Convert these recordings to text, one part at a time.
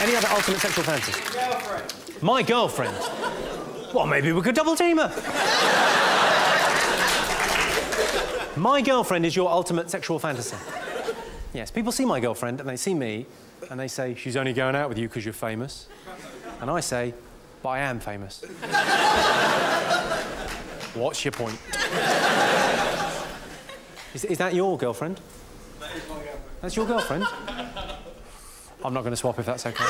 Any other ultimate sexual fantasies? Girlfriend. My girlfriend. Well, maybe we could double team her. my girlfriend is your ultimate sexual fantasy. Yes, people see my girlfriend and they see me and they say, she's only going out with you because you're famous. And I say, but I am famous. What's your point? Is, is that your girlfriend? That is my girlfriend. That's your girlfriend? I'm not going to swap if that's okay.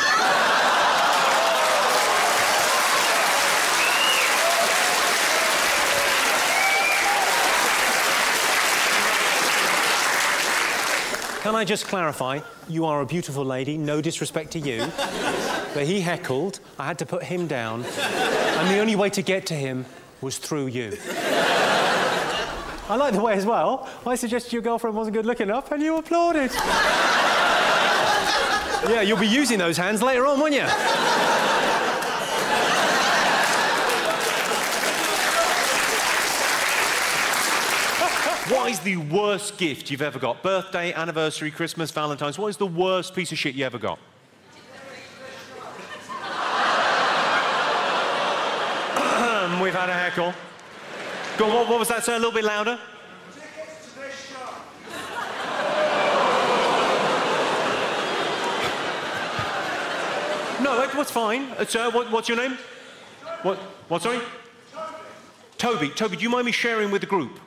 Can I just clarify? You are a beautiful lady, no disrespect to you. but he heckled, I had to put him down, and the only way to get to him was through you. I like the way as well. I suggested your girlfriend wasn't good looking enough, and you applauded. Yeah, you'll be using those hands later on, won't you? What is the worst gift you've ever got? Birthday, anniversary, Christmas, Valentine's. What is the worst piece of shit you ever got? We've had a heckle. Go on, what, what was that, sir? A little bit louder? No, that, what's fine. Uh, sir, what, what's your name? What? What, sorry? Toby. Toby, do you mind me sharing with the group?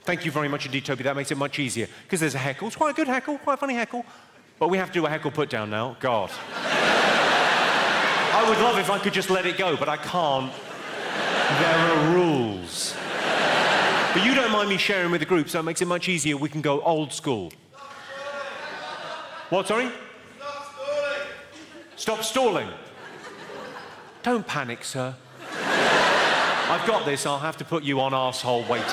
Thank you very much indeed, Toby. That makes it much easier. Because there's a heckle. It's quite a good heckle, quite a funny heckle. But we have to do a heckle put down now. God. I would love if I could just let it go, but I can't. There are rules. But you don't mind me sharing with the group, so it makes it much easier. We can go old school. What, sorry? Stop stalling. Don't panic, sir. I've got this. I'll have to put you on asshole waiting.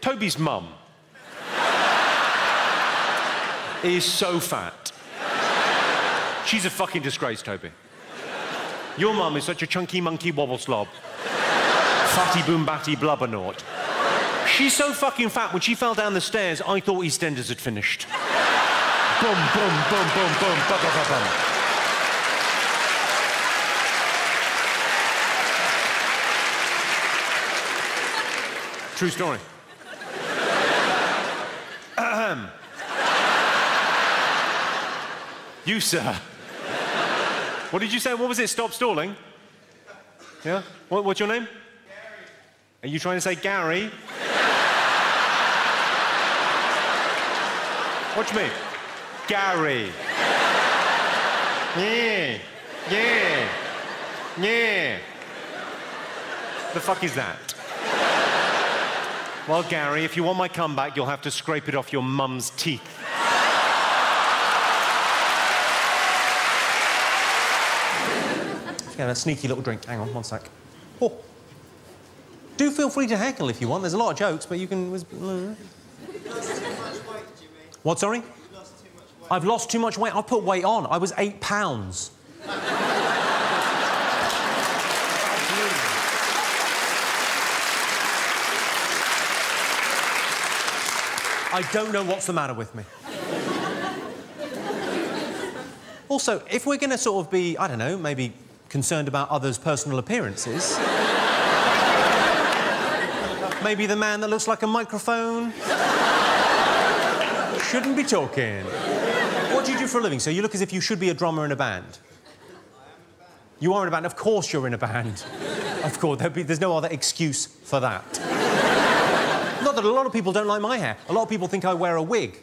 Toby's mum is so fat. She's a fucking disgrace, Toby. Your mum is such a chunky monkey wobble slob. Fatty boom batty blubbernaut. She's so fucking fat, when she fell down the stairs, I thought EastEnders had finished. boom, boom, boom, boom, boom, bum, bum, bum, bum. True story. Ahem. you, sir. What did you say? What was it? Stop stalling? Yeah? What, what's your name? Are you trying to say Gary? Watch me. Gary. Yeah. Yeah. Yeah. The fuck is that? Well, Gary, if you want my comeback, you'll have to scrape it off your mum's teeth. Yeah, a sneaky little drink. Hang on, one sec. Oh. Do feel free to heckle if you want. There's a lot of jokes, but you can. Uh, what, sorry? I've lost too much weight. I put weight on. I was eight pounds. I don't know what's the matter with me. also, if we're going to sort of be, I don't know, maybe concerned about others' personal appearances, maybe the man that looks like a microphone shouldn't be talking. What do you do for a living? So you look as if you should be a drummer in a band. You are in a band. Of course you're in a band. of course. Be, there's no other excuse for that. Not that a lot of people don't like my hair. A lot of people think I wear a wig.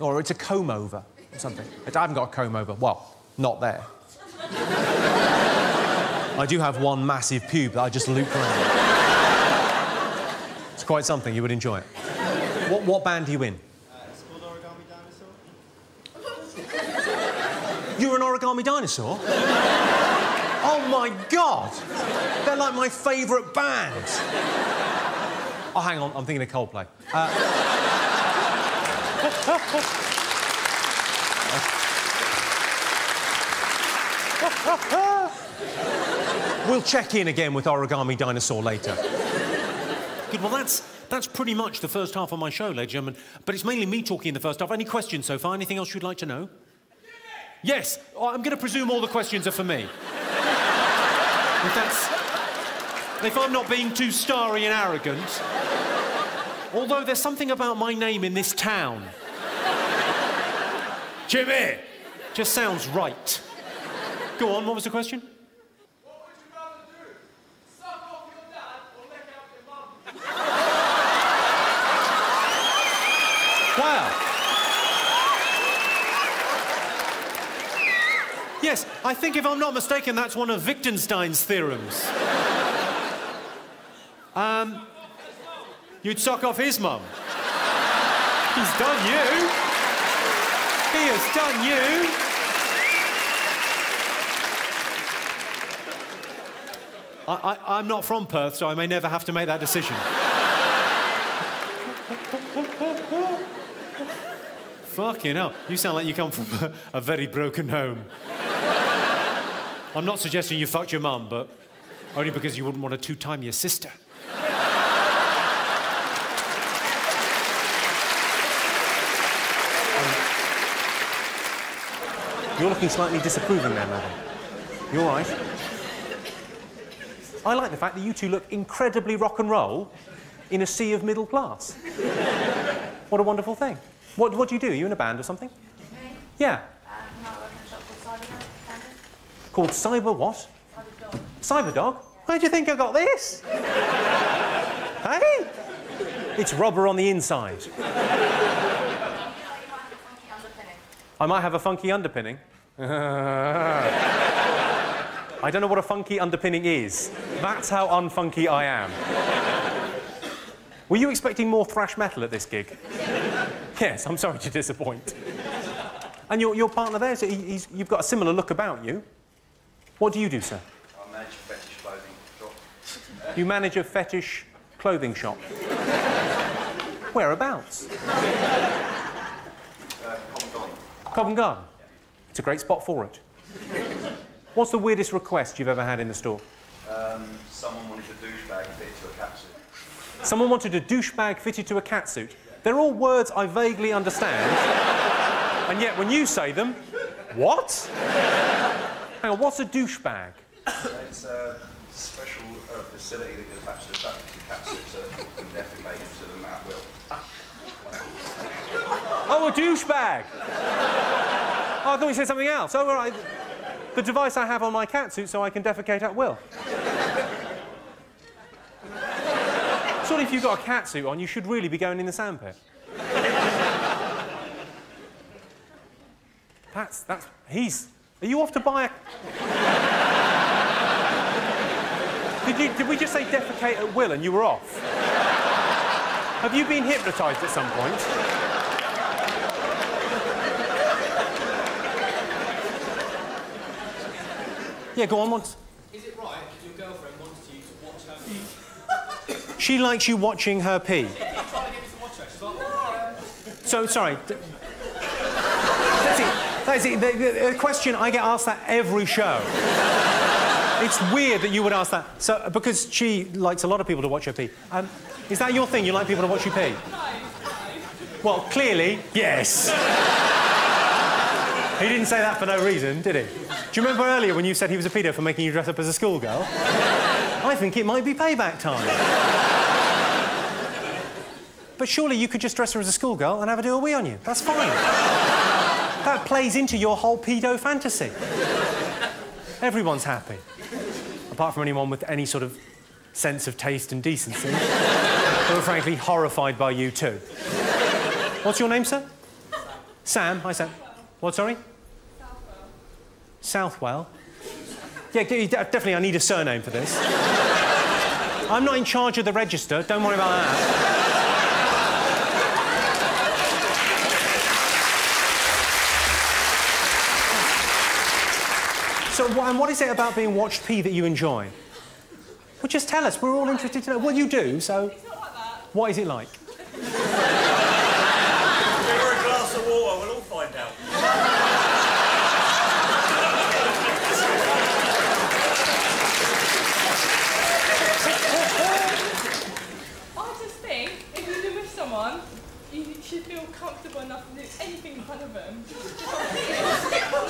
Or it's a comb over or something. I haven't got a comb over. Well, not there. I do have one massive pube that I just loop around. It's quite something. You would enjoy it. What, what band are you in? It's called Origami Dinosaur. You're an origami dinosaur? oh my god! They're like my favourite band. Oh, hang on, I'm thinking of Coldplay. Uh... We'll check in again with Origami Dinosaur later. Good, well, that's, that's pretty much the first half of my show, ladies and gentlemen. But it's mainly me talking in the first half. Any questions so far? Anything else you'd like to know? Yes, Oh, I'm going to presume all the questions are for me. if that's. If I'm not being too starry and arrogant. Although there's something about my name in this town. Jimmy! Just sounds right. Go on, what was the question? What would you rather do? Suck off your dad or lick out your mum? Wow. Yes, I think if I'm not mistaken, that's one of Wittgenstein's theorems. um, you'd suck off his mum. He's done you. He has done you. I, I'm not from Perth, so I may never have to make that decision. Fucking hell, you sound like you come from a, a very broken home. I'm not suggesting you fucked your mum, but only because you wouldn't want to two-time your sister. Um, you're looking slightly disapproving there, madam. You all right? I like the fact that you two look incredibly rock and roll in a sea of middle class. what a wonderful thing. What, what do you do? Are you in a band or something? Me? Yeah. I'm not working in a shop called Cyber what? Cyberdog. Where do you think I got this? hey? It's rubber on the inside. I might have a funky underpinning. I don't know what a funky underpinning is. That's how unfunky I am. Were you expecting more thrash metal at this gig? yes, I'm sorry to disappoint. And your, your partner there, so he, you've got a similar look about you. What do you do, sir? I manage a fetish clothing shop. You manage a fetish clothing shop. Whereabouts? Uh, Covent Garden. Covent Garden. It's a great spot for it. What's the weirdest request you've ever had in the store? Um, someone wanted a douchebag fitted to a catsuit. Someone wanted a douchebag fitted to a catsuit. They're all words I vaguely understand, and yet when you say them, what? Hang on, what's a douchebag? It's a special uh, facility that you attach to the the catsuit so you can defecate into them at will. Oh, a douchebag! Oh, I thought you said something else. Oh, all right. The device I have on my catsuit so I can defecate at will. Surely if you've got a catsuit on, you should really be going in the sandpit. That's, that's, he's, are you off to buy a... Did, you, did we just say defecate at will and you were off? Have you been hypnotised at some point? Yeah, go on. Once. Is it right if your girlfriend wants you to watch her pee? She likes you watching her pee. Try to get me to watch her. Like, oh, So sorry. That's. The, the, the question I get asked that every show. It's weird that you would ask that. So because she likes a lot of people to watch her pee. Um, is that your thing? You like people to watch you pee? Well, clearly, yes. he didn't say that for no reason, did he? Do you remember earlier when you said he was a pedo for making you dress up as a schoolgirl? I think it might be payback time. But surely you could just dress her as a schoolgirl and have her do a wee on you. That's fine. That plays into your whole pedo fantasy. Everyone's happy. Apart from anyone with any sort of sense of taste and decency. who are frankly horrified by you too. What's your name, sir? Sam. Hi, Sam. What, sorry? Southwell. Southwell? Yeah, de- uh, definitely I need a surname for this. I'm not in charge of the register, don't worry about that. So, and what is it about being watched pee that you enjoy? Well, just tell us. We're all interested to know. Well, you do, so. What is it like? Give her a glass of water, we'll all find out. Enough to do anything in front of them.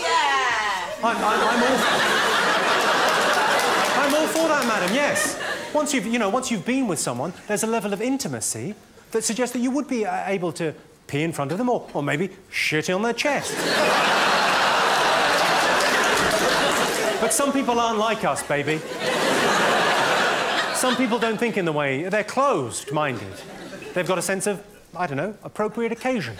Yeah. I'm, I'm, I'm all. I'm all for that, madam. Yes. Once you've, you know, once you've been with someone, there's a level of intimacy that suggests that you would be uh, able to pee in front of them, or, or maybe shit on their chest. but some people aren't like us, baby. Some people don't think in the way they're closed-minded. They've got a sense of, I don't know, appropriate occasion.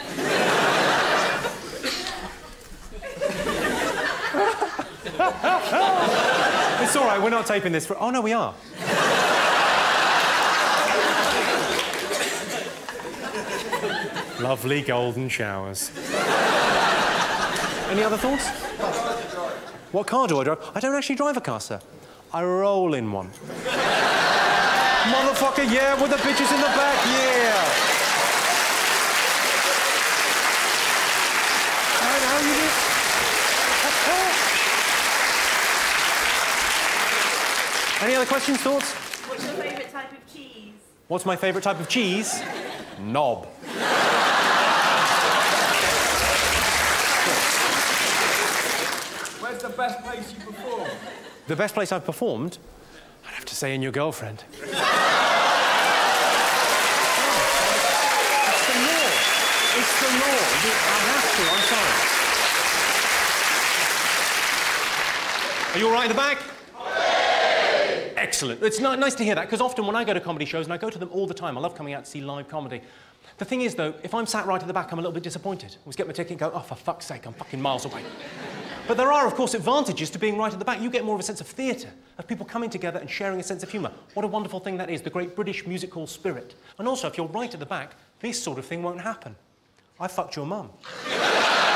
It's all right, we're not taping this for. Oh, no, we are. Lovely golden showers. Any other thoughts? What car do I drive? I don't actually drive a car, sir. I roll in one. Motherfucker, yeah, with the bitches in the back, yeah. I know you do. Any other questions, thoughts? What's your favourite type of cheese? What's my favourite type of cheese? Knob. Where's the best place you performed? The best place I've performed? I'd have to say in your girlfriend. It's the law. It's the law. I have to, I'm sorry. Are you all right in the back? Excellent. It's ni- nice to hear that because often when I go to comedy shows, and I go to them all the time, I love coming out to see live comedy. The thing is, though, if I'm sat right at the back, I'm a little bit disappointed. I always get my ticket and go, oh, for fuck's sake, I'm fucking miles away. But there are, of course, advantages to being right at the back. You get more of a sense of theatre, of people coming together and sharing a sense of humour. What a wonderful thing that is, the great British musical spirit. And also, if you're right at the back, this sort of thing won't happen. I fucked your mum.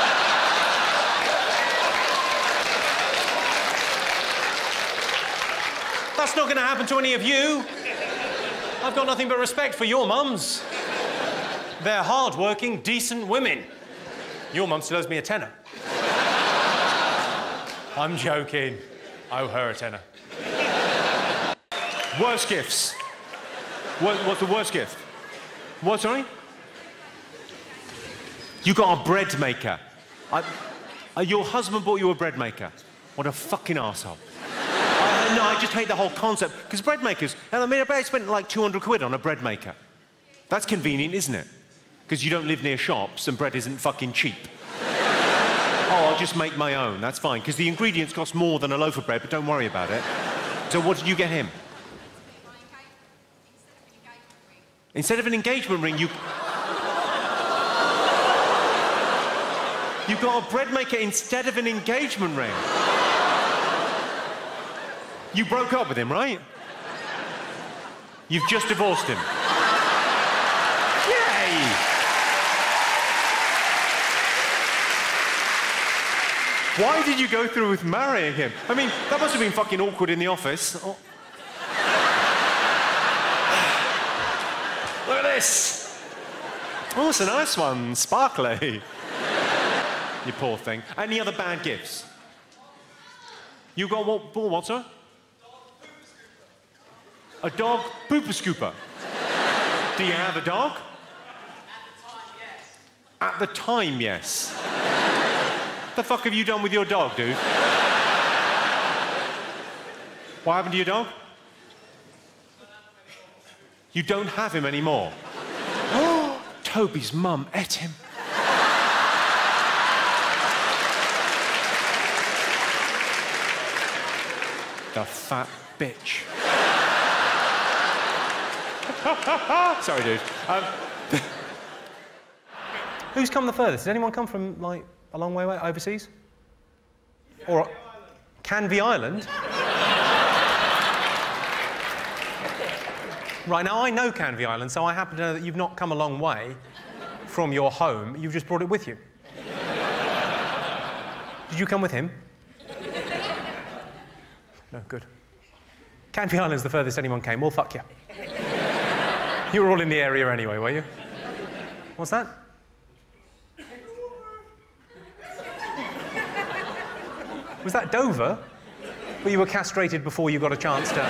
That's not going to happen to any of you. I've got nothing but respect for your mums. They're hard-working, decent women. Your mum still owes me a tenner. I'm joking. I owe her a tenner. Worst gifts. What, what's the worst gift? What, sorry? You got a bread maker. I, uh, your husband bought you a bread maker. What a fucking arsehole. No, I just hate the whole concept. Because bread makers, and I mean, I spent like 200 quid on a bread maker. That's convenient, isn't it? Because you don't live near shops and bread isn't fucking cheap. oh, I'll just make my own. That's fine. Because the ingredients cost more than a loaf of bread, but don't worry about it. So what did you get him? Instead of an engagement ring, you. You got a bread maker instead of an engagement ring. You broke up with him, right? You've just divorced him. Yay! Why did you go through with marrying him? I mean, that must have been fucking awkward in the office. Oh. Look at this. Oh, it's a nice one, sparkly. you poor thing. Any other bad gifts? You got what? What, what sir? A dog pooper scooper. Do you have a dog? At the time, yes. At the time, yes. the fuck have you done with your dog, dude? what happened to your dog? You don't have him anymore. Oh, Toby's mum ate him. the fat bitch. Sorry, dude. Um, Who's come the furthest? Has anyone come from, like, a long way away, overseas? Or Canvey Island? right, now I know Canvey Island, so I happen to know that you've not come a long way from your home, you've just brought it with you. Did you come with him? No, good. Canvey Island's the furthest anyone came. Well, fuck you. You were all in the area anyway, were you? What's that? Was that Dover? Where you were castrated before you got a chance to.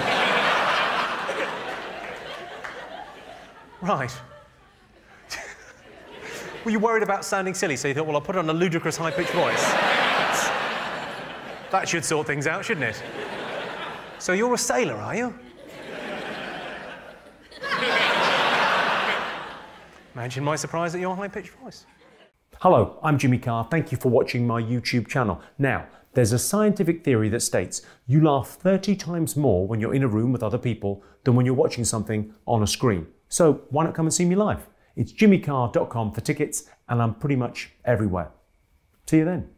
Right. Were you worried about sounding silly, so you thought, well, I'll put on a ludicrous high-pitched voice? that should sort things out, shouldn't it? So you're a sailor, are you? Imagine my surprise at your high-pitched voice. Hello, I'm Jimmy Carr. Thank you for watching my YouTube channel. Now, there's a scientific theory that states you laugh 30 times more when you're in a room with other people than when you're watching something on a screen. So why not come and see me live? It's jimmycarr.com for tickets, and I'm pretty much everywhere. See you then.